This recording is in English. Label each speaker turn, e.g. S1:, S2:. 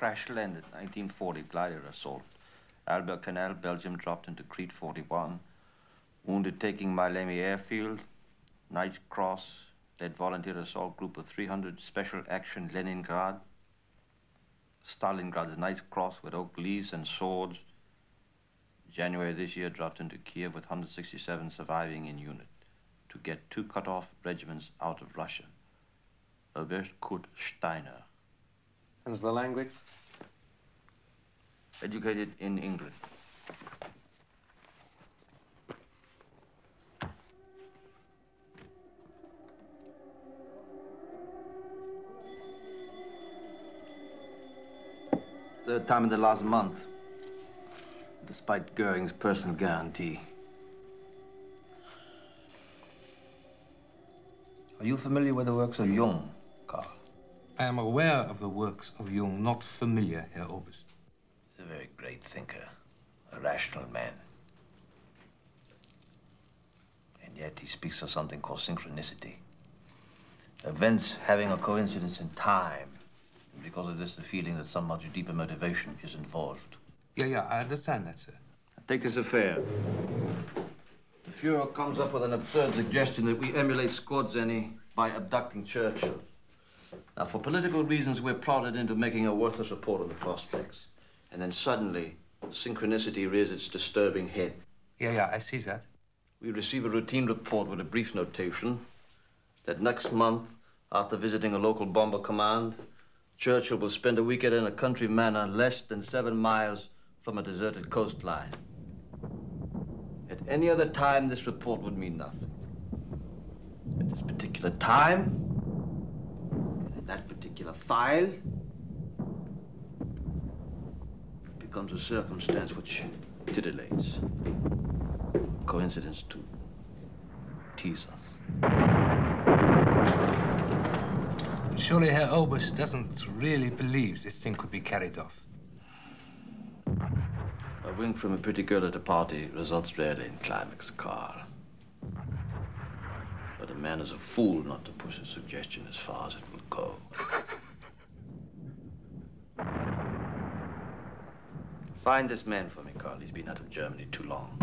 S1: Crash landed 1940 glider assault. Albert Canal, Belgium dropped into Crete 41. Wounded taking Maleme airfield. Knight's Cross, led volunteer assault group of 300 special action Leningrad. Stalingrad's Knight Cross with oak leaves and swords. January this year dropped into Kiev with 167 surviving in unit to get two cut-off regiments out of Russia. Albert Kurt Steiner.
S2: And the language?
S1: Educated in England. Third time in the last month, despite Goering's personal guarantee. Are you familiar with the works of Jung?
S2: I am aware of the works of Jung, not familiar, Herr Oberst.
S1: He's a very great thinker, a rational man. And yet he speaks of something called synchronicity. Events having a coincidence in time. And because of this, the feeling that some much deeper motivation is involved.
S2: Yeah, yeah, I understand that, sir.
S1: Take this affair. The Fuhrer comes up with an absurd suggestion that we emulate Skorzeny by abducting Churchill. Now, for political reasons, we're prodded into making a worthless report on the prospects. And then suddenly, synchronicity rears its disturbing head.
S2: Yeah, yeah, I see that.
S1: We receive a routine report with a brief notation that next month, after visiting a local bomber command, Churchill will spend a weekend in a country manor less than seven miles from a deserted coastline. At any other time, this report would mean nothing. At this particular time, that particular file, becomes a circumstance which titillates. Coincidence to tease us.
S2: Surely Herr Oberst doesn't really believe this thing could be carried off.
S1: A wink from a pretty girl at a party results rarely in climax, Carl. Man is a fool not to push a suggestion as far as it will go. Find this man for me, Carl. He's been out of Germany too long.